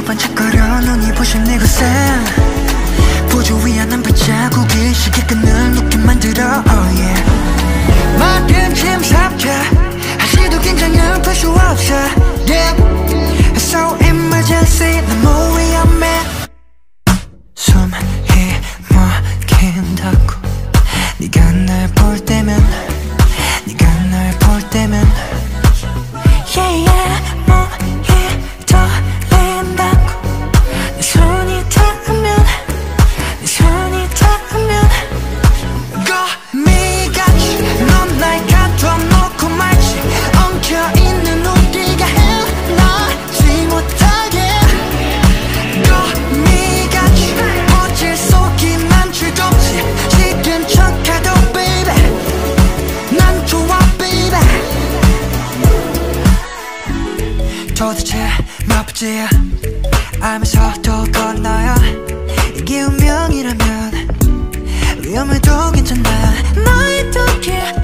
해도 반짝거려 눈이 부신 이곳에. 보조 위한 한 발자국이 시계 끈을 놓게 만들어 oh yeah. 막힌 침삽자 하시도 긴장은 풀수 없어 yeah. So emergency 너무 위험해 숨이 막힌다고. 네가 날 볼 때면 네가 날 볼 때면 도대체 몇 번째야 알면서도 건너요 이게 운명이라면 위험해도 괜찮아. 너의 두께